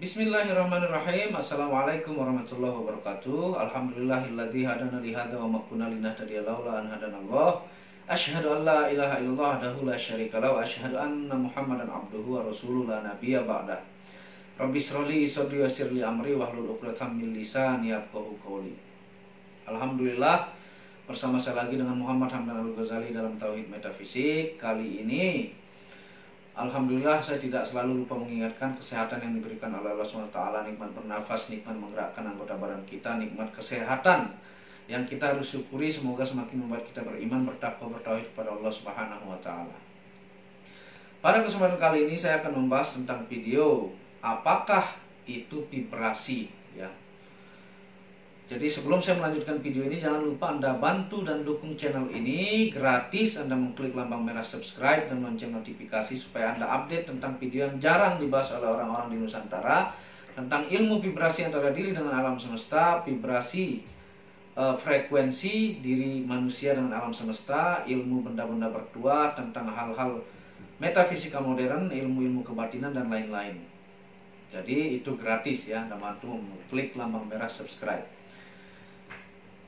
Bismillahirrahmanirrahim. Assalamualaikum warahmatullahi wabarakatuh. Alhamdulillahilladzi hadana lihada wa makuna linahtadiya laula an hadanallah Asyhadu an la ilaha illallah dahu la syarika wa asyhadu anna Muhammadan abduhu wa rasuluhu la nabiyya ba'da. Rabbi sroli sadri wa amri wahlul 'uqdatam min lisani yafqahu qawli. Alhamdulillah bersama saya lagi dengan Muhammad Hamdan Al-Ghazali dalam Tauhid Metafisik. Kali ini Alhamdulillah saya tidak selalu lupa mengingatkan kesehatan yang diberikan oleh Allah SWT Nikmat bernafas, nikmat menggerakkan anggota badan kita Nikmat kesehatan yang kita harus syukuri Semoga semakin membuat kita beriman, bertakwa, bertauhid kepada Allah Subhanahu Wa Taala. Pada kesempatan kali ini saya akan membahas tentang video Apakah itu vibrasi ya jadi sebelum saya melanjutkan video ini jangan lupa Anda bantu dan dukung channel ini gratis Anda mengklik lambang merah subscribe dan lonceng notifikasi supaya Anda update tentang video yang jarang dibahas oleh orang-orang di Nusantara tentang ilmu vibrasi antara diri dengan alam semesta, vibrasi uh, frekuensi diri manusia dengan alam semesta, ilmu benda-benda bertua tentang hal-hal metafisika modern, ilmu-ilmu kebatinan dan lain-lain. Jadi itu gratis ya, Anda bantu klik lambang merah subscribe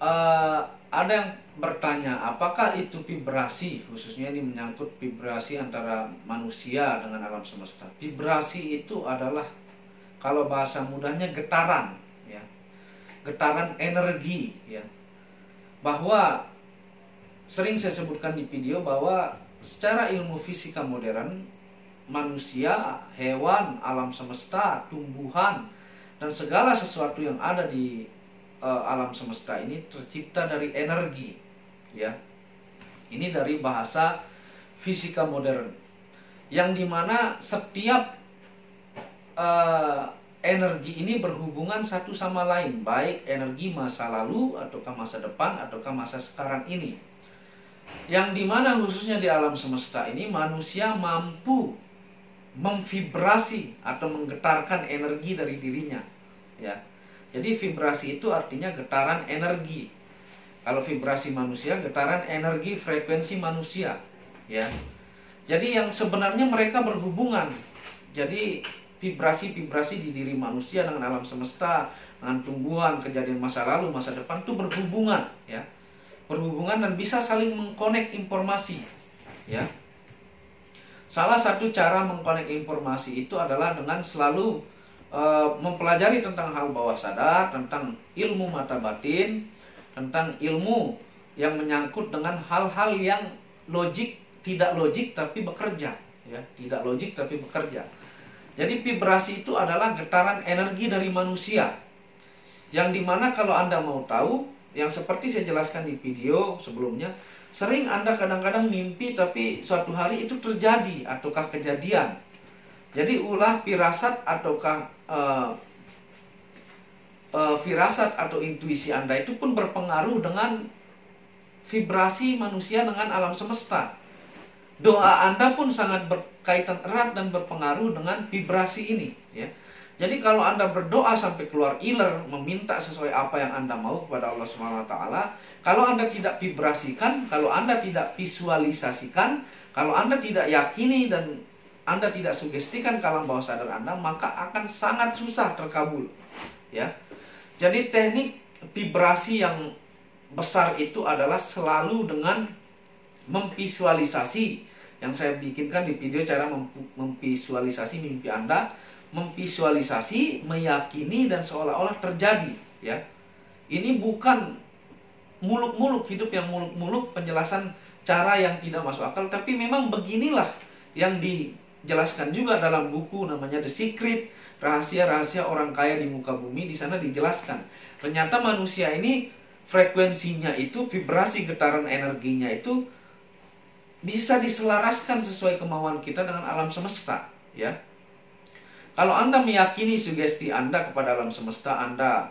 uh, ada yang bertanya apakah itu vibrasi? Khususnya ini menyangkut vibrasi antara manusia dengan alam semesta. Vibrasi itu adalah kalau bahasa mudahnya getaran ya. Getaran energi ya. Bahwa sering saya sebutkan di video bahwa secara ilmu fisika modern manusia, hewan, alam semesta, tumbuhan dan segala sesuatu yang ada di uh, alam semesta ini tercipta dari energi ya. Ini dari bahasa fisika modern yang di mana setiap uh, energi ini berhubungan satu sama lain baik energi masa lalu ataukah masa depan ataukah masa sekarang ini. Yang di mana khususnya di alam semesta ini manusia mampu memvibrasi atau menggetarkan energi dari dirinya ya jadi vibrasi itu artinya getaran energi. Kalau vibrasi manusia, getaran energi frekuensi manusia, ya. Jadi yang sebenarnya mereka berhubungan. Jadi vibrasi-vibrasi di diri manusia dengan alam semesta, dengan tumbuhan, kejadian masa lalu, masa depan itu berhubungan, ya. Berhubungan dan bisa saling mengkonek informasi, ya. Salah satu cara mengkonek informasi itu adalah dengan selalu Eh, mempelajari tentang hal bawah sadar, tentang ilmu mata batin, tentang ilmu yang menyangkut dengan hal-hal yang logik tidak logik tapi bekerja, ya, tidak logik tapi bekerja. Jadi vibrasi itu adalah getaran energi dari manusia. Yang di mana kalau Anda mau tahu, yang seperti saya jelaskan di video sebelumnya, sering Anda kadang-kadang mimpi tapi suatu hari itu terjadi ataukah kejadian jadi ulah firasat ataukah uh, uh, firasat atau intuisi Anda itu pun berpengaruh dengan vibrasi manusia dengan alam semesta. Doa Anda pun sangat berkaitan erat dan berpengaruh dengan vibrasi ini, ya. Jadi kalau Anda berdoa sampai keluar iler, meminta sesuai apa yang Anda mau kepada Allah SWT, kalau Anda tidak vibrasikan, kalau Anda tidak visualisasikan, kalau Anda tidak yakini dan anda tidak sugestikan kalam bawah sadar Anda, maka akan sangat susah terkabul. Ya. Jadi teknik vibrasi yang besar itu adalah selalu dengan memvisualisasi yang saya bikinkan di video cara memvisualisasi mimpi Anda, memvisualisasi, meyakini dan seolah-olah terjadi, ya. Ini bukan muluk-muluk hidup yang muluk-muluk penjelasan cara yang tidak masuk akal, tapi memang beginilah yang di jelaskan juga dalam buku namanya The Secret, rahasia-rahasia orang kaya di muka bumi di sana dijelaskan. Ternyata manusia ini frekuensinya itu vibrasi getaran energinya itu bisa diselaraskan sesuai kemauan kita dengan alam semesta, ya. Kalau Anda meyakini sugesti Anda kepada alam semesta, Anda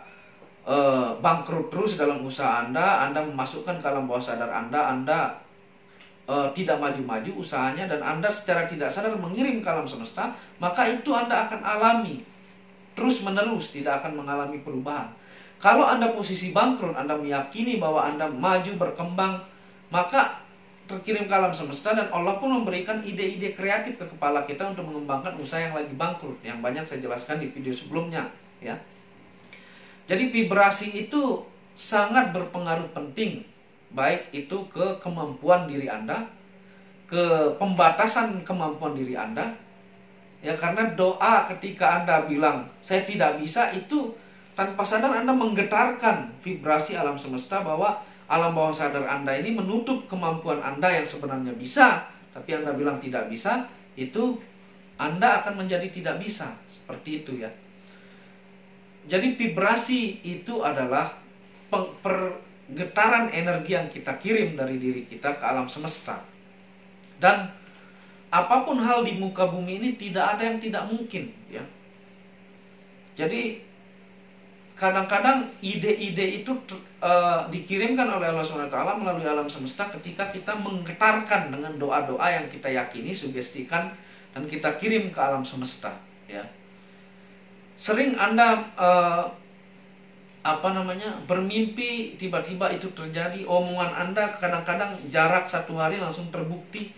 uh, bangkrut terus dalam usaha Anda, Anda memasukkan ke alam bawah sadar Anda, Anda uh, tidak maju-maju usahanya dan Anda secara tidak sadar mengirim ke alam semesta, maka itu Anda akan alami. Terus menerus tidak akan mengalami perubahan. Kalau Anda posisi bangkrut, Anda meyakini bahwa Anda maju berkembang, maka terkirim ke alam semesta dan Allah pun memberikan ide-ide kreatif ke kepala kita untuk mengembangkan usaha yang lagi bangkrut yang banyak saya jelaskan di video sebelumnya ya. Jadi vibrasi itu sangat berpengaruh penting baik itu ke kemampuan diri anda ke pembatasan kemampuan diri anda ya karena doa ketika anda bilang saya tidak bisa itu tanpa sadar anda menggetarkan vibrasi alam semesta bahwa alam bawah sadar Anda ini menutup kemampuan Anda yang sebenarnya bisa, tapi Anda bilang tidak bisa, itu Anda akan menjadi tidak bisa. Seperti itu ya. Jadi vibrasi itu adalah pergetaran energi yang kita kirim dari diri kita ke alam semesta. Dan apa pun hal di muka bumi ini tidak ada yang tidak mungkin ya. Jadi kadang-kadang ide-ide itu uh, dikirimkan oleh Allah SWT melalui alam semesta ketika kita menggetarkan dengan doa-doa yang kita yakini, sugestikan dan kita kirim ke alam semesta. Ya, sering anda uh, apa namanya bermimpi tiba-tiba itu terjadi omongan anda kadang-kadang jarak satu hari langsung terbukti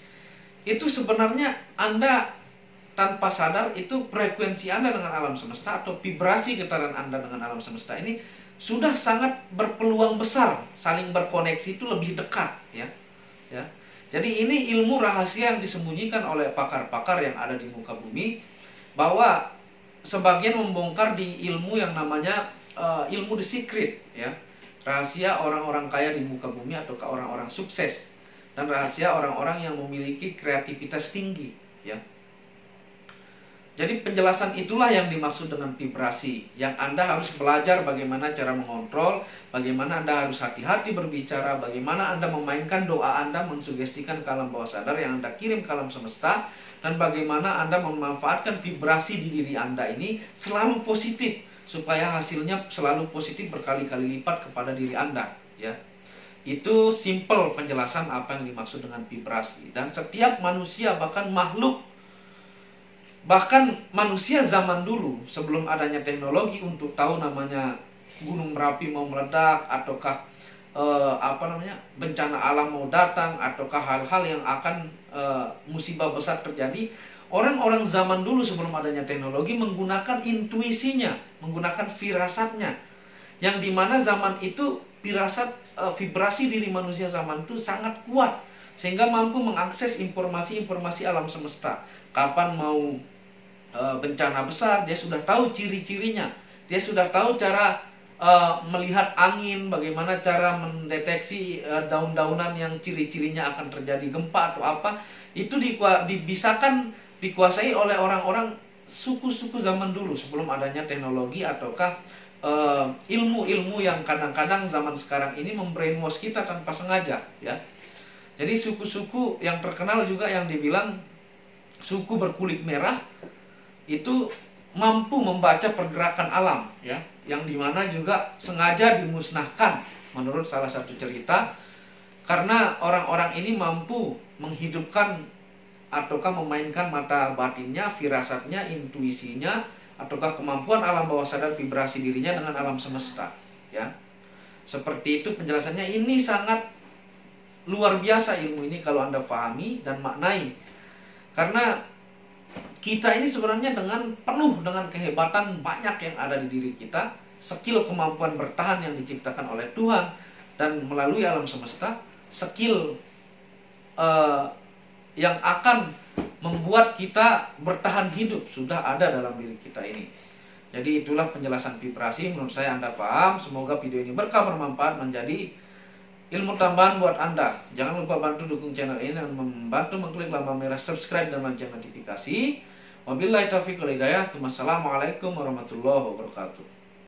itu sebenarnya anda tanpa sadar itu frekuensi Anda dengan alam semesta atau vibrasi getaran Anda dengan alam semesta ini sudah sangat berpeluang besar saling berkoneksi itu lebih dekat ya. Ya. Jadi ini ilmu rahasia yang disembunyikan oleh pakar-pakar yang ada di muka bumi bahwa sebagian membongkar di ilmu yang namanya uh, ilmu the secret ya. Rahasia orang-orang kaya di muka bumi atau orang-orang sukses dan rahasia orang-orang yang memiliki kreativitas tinggi ya jadi penjelasan itulah yang dimaksud dengan vibrasi. Yang Anda harus belajar bagaimana cara mengontrol, bagaimana Anda harus hati-hati berbicara, bagaimana Anda memainkan doa Anda mensugestikan ke alam bawah sadar yang Anda kirim ke alam semesta, dan bagaimana Anda memanfaatkan vibrasi di diri Anda ini selalu positif supaya hasilnya selalu positif berkali-kali lipat kepada diri Anda, ya. Itu simple penjelasan apa yang dimaksud dengan vibrasi dan setiap manusia bahkan makhluk Bahkan manusia zaman dulu sebelum adanya teknologi untuk tahu namanya gunung merapi mau meledak ataukah eh, apa namanya bencana alam mau datang ataukah hal-hal yang akan eh, musibah besar terjadi, orang-orang zaman dulu sebelum adanya teknologi menggunakan intuisinya, menggunakan firasatnya. Yang di mana zaman itu firasat eh, vibrasi diri manusia zaman itu sangat kuat sehingga mampu mengakses informasi-informasi alam semesta. Kapan mau Eh, bencana besar, dia sudah tahu ciri-cirinya. Dia sudah tahu cara uh, melihat angin, bagaimana cara mendeteksi uh, daun-daunan yang ciri-cirinya akan terjadi gempa atau apa. Itu dibisakan dikuasai oleh orang-orang suku-suku zaman dulu sebelum adanya teknologi ataukah ilmu-ilmu yang kadang-kadang zaman sekarang ini membrainwash kita tanpa sengaja ya. Jadi suku-suku yang terkenal juga yang dibilang suku berkulit merah itu mampu membaca pergerakan alam ya yang di mana juga sengaja dimusnahkan menurut salah satu cerita karena orang-orang ini mampu menghidupkan ataukah memainkan mata batinnya, firasatnya, intuisinya, ataukah kemampuan alam bawah sadar vibrasi dirinya dengan alam semesta, ya. Seperti itu penjelasannya ini sangat luar biasa ilmu ini kalau Anda pahami dan maknai. Karena kita ini sebenarnya dengan penuh dengan kehebatan banyak yang ada di diri kita, skill kemampuan bertahan yang diciptakan oleh Tuhan dan melalui alam semesta, skill uh, yang akan membuat kita bertahan hidup sudah ada dalam diri kita ini. Jadi itulah penjelasan vibrasi menurut saya Anda paham. Semoga video ini berkah bermanfaat menjadi ilmu tambahan buat Anda. Jangan lupa bantu dukung channel ini dan membantu mengklik lambang merah subscribe dan lonceng notifikasi. Wabillahi taufiq wal hidayah. Wassalamualaikum warahmatullahi wabarakatuh.